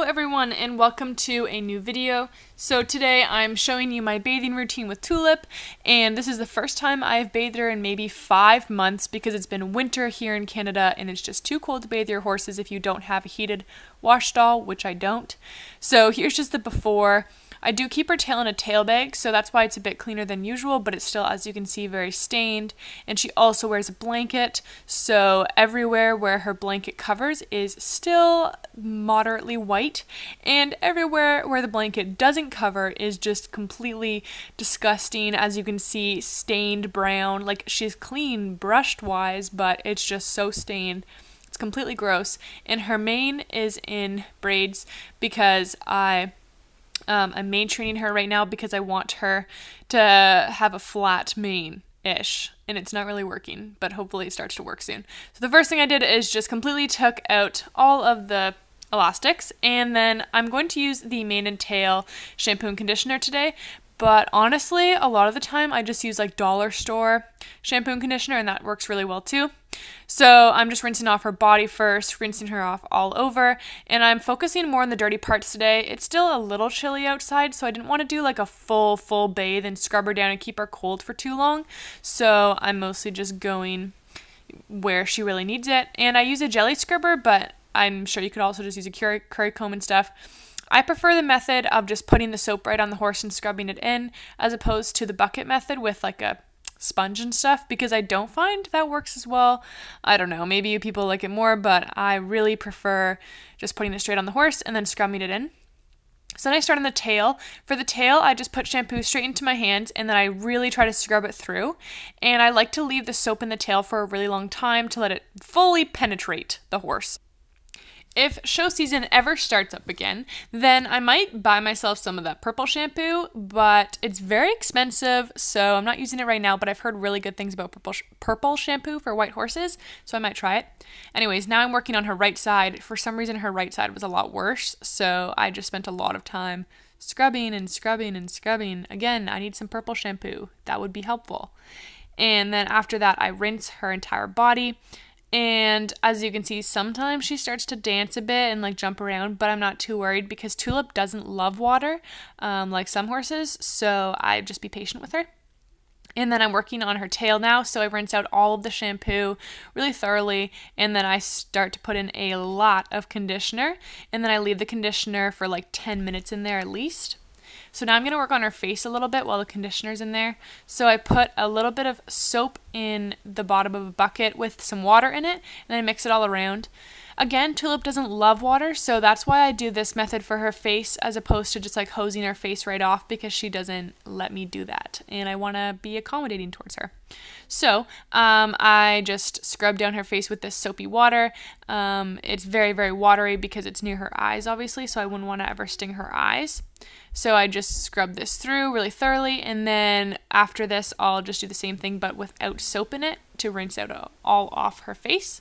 Hello everyone and welcome to a new video. So today I'm showing you my bathing routine with Tulip and this is the first time I've bathed her in maybe five months because it's been winter here in Canada and it's just too cold to bathe your horses if you don't have a heated wash stall, which I don't. So here's just the before. I do keep her tail in a tail bag, so that's why it's a bit cleaner than usual, but it's still, as you can see, very stained. And she also wears a blanket, so everywhere where her blanket covers is still moderately white, and everywhere where the blanket doesn't cover is just completely disgusting. As you can see, stained brown. Like she's clean brushed wise, but it's just so stained It's completely gross. And her mane is in braids because I um, I'm mane training her right now because I want her to have a flat mane ish and it's not really working but hopefully it starts to work soon so the first thing i did is just completely took out all of the elastics and then i'm going to use the mane and tail shampoo and conditioner today but honestly, a lot of the time I just use like dollar store shampoo and conditioner and that works really well too. So I'm just rinsing off her body first, rinsing her off all over, and I'm focusing more on the dirty parts today. It's still a little chilly outside, so I didn't want to do like a full, full bathe and scrub her down and keep her cold for too long. So I'm mostly just going where she really needs it. And I use a jelly scrubber, but I'm sure you could also just use a curry, curry comb and stuff. I prefer the method of just putting the soap right on the horse and scrubbing it in as opposed to the bucket method with like a sponge and stuff because I don't find that works as well. I don't know, maybe you people like it more, but I really prefer just putting it straight on the horse and then scrubbing it in. So then I start on the tail. For the tail, I just put shampoo straight into my hands and then I really try to scrub it through. And I like to leave the soap in the tail for a really long time to let it fully penetrate the horse. If show season ever starts up again, then I might buy myself some of that purple shampoo, but it's very expensive, so I'm not using it right now, but I've heard really good things about purple, sh- purple shampoo for white horses, so I might try it. Anyways, now I'm working on her right side. For some reason, her right side was a lot worse, so I just spent a lot of time scrubbing and scrubbing and scrubbing. Again, I need some purple shampoo. That would be helpful. And then after that, I rinse her entire body. And as you can see, sometimes she starts to dance a bit and like jump around, but I'm not too worried because Tulip doesn't love water um, like some horses, so I just be patient with her. And then I'm working on her tail now, so I rinse out all of the shampoo really thoroughly, and then I start to put in a lot of conditioner, and then I leave the conditioner for like 10 minutes in there at least. So now I'm going to work on her face a little bit while the conditioner's in there. So I put a little bit of soap in the bottom of a bucket with some water in it, and I mix it all around. Again, Tulip doesn't love water, so that's why I do this method for her face as opposed to just like hosing her face right off because she doesn't let me do that. And I want to be accommodating towards her. So um, I just scrub down her face with this soapy water. Um, it's very, very watery because it's near her eyes, obviously, so I wouldn't want to ever sting her eyes. So I just scrub this through really thoroughly, and then after this, I'll just do the same thing but without soap in it to rinse out all off her face.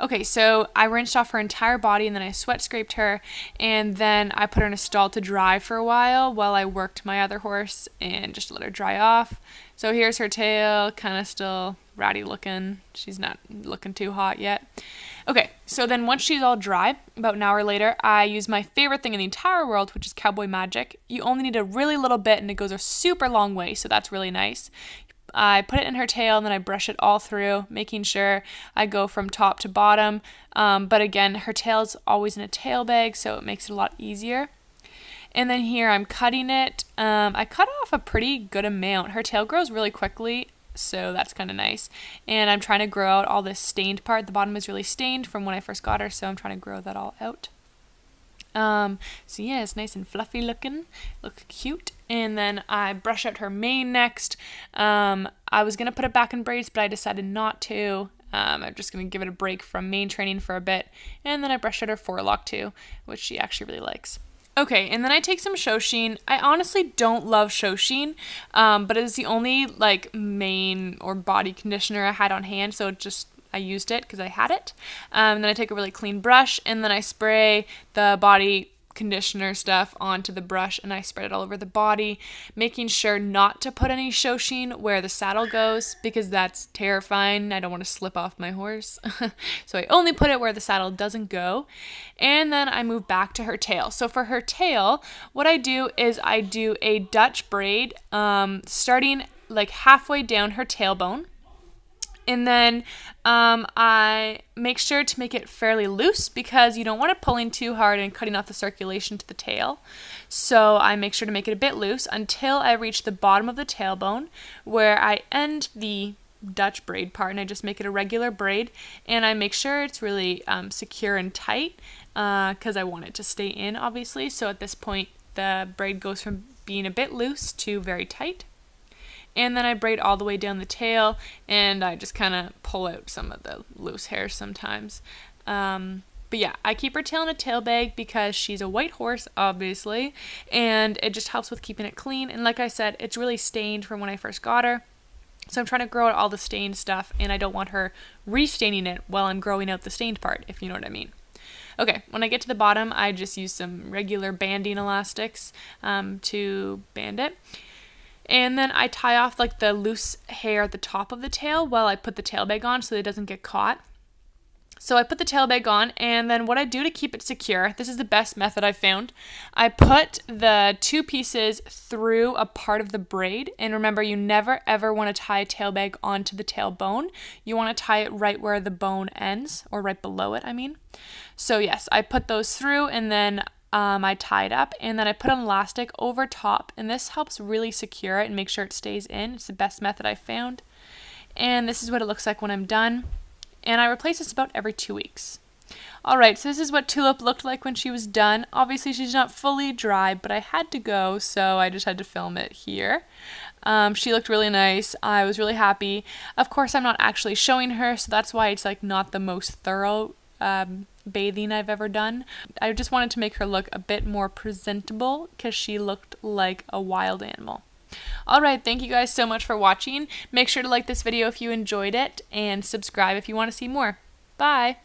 Okay, so I rinsed off her entire body and then I sweat scraped her and then I put her in a stall to dry for a while while I worked my other horse and just let her dry off. So here's her tail, kind of still ratty looking. She's not looking too hot yet. Okay, so then once she's all dry, about an hour later, I use my favorite thing in the entire world, which is Cowboy Magic. You only need a really little bit and it goes a super long way, so that's really nice. I put it in her tail and then I brush it all through, making sure I go from top to bottom. Um, but again, her tail is always in a tail bag, so it makes it a lot easier. And then here I'm cutting it. Um, I cut off a pretty good amount. Her tail grows really quickly, so that's kind of nice. And I'm trying to grow out all this stained part. The bottom is really stained from when I first got her, so I'm trying to grow that all out. Um, so yeah, it's nice and fluffy looking, looks cute. And then I brush out her mane next. Um, I was gonna put it back in braids, but I decided not to. Um, I'm just gonna give it a break from mane training for a bit, and then I brush out her forelock too, which she actually really likes. Okay, and then I take some ShowSheen. I honestly don't love ShowSheen, um, but it's the only like mane or body conditioner I had on hand, so it just I used it because I had it. Um, and then I take a really clean brush and then I spray the body conditioner stuff onto the brush and I spread it all over the body, making sure not to put any ShowSheen where the saddle goes because that's terrifying. I don't want to slip off my horse. so I only put it where the saddle doesn't go. And then I move back to her tail. So for her tail, what I do is I do a Dutch braid um, starting like halfway down her tailbone and then um, I make sure to make it fairly loose because you don't want it pulling too hard and cutting off the circulation to the tail. So I make sure to make it a bit loose until I reach the bottom of the tailbone where I end the Dutch braid part and I just make it a regular braid and I make sure it's really um, secure and tight because uh, I want it to stay in obviously. So at this point the braid goes from being a bit loose to very tight and then I braid all the way down the tail and I just kind of pull out some of the loose hair sometimes. Um, but yeah, I keep her tail in a tail bag because she's a white horse, obviously, and it just helps with keeping it clean. And like I said, it's really stained from when I first got her. So I'm trying to grow out all the stained stuff, and I don't want her restaining it while I'm growing out the stained part, if you know what I mean. Okay, when I get to the bottom, I just use some regular banding elastics um, to band it. And then I tie off like the loose hair at the top of the tail while I put the tail bag on so it doesn't get caught. So I put the tail bag on, and then what I do to keep it secure, this is the best method I've found. I put the two pieces through a part of the braid, and remember, you never ever want to tie a tail bag onto the tail bone. You want to tie it right where the bone ends, or right below it, I mean. So yes, I put those through, and then um, I tied up and then I put an elastic over top and this helps really secure it and make sure it stays in. It's the best method I found. And this is what it looks like when I'm done. And I replace this about every two weeks. Alright, so this is what Tulip looked like when she was done. Obviously she's not fully dry, but I had to go, so I just had to film it here. Um, she looked really nice. I was really happy. Of course, I'm not actually showing her, so that's why it's like not the most thorough um, bathing I've ever done. I just wanted to make her look a bit more presentable because she looked like a wild animal. Alright, thank you guys so much for watching. Make sure to like this video if you enjoyed it and subscribe if you want to see more. Bye!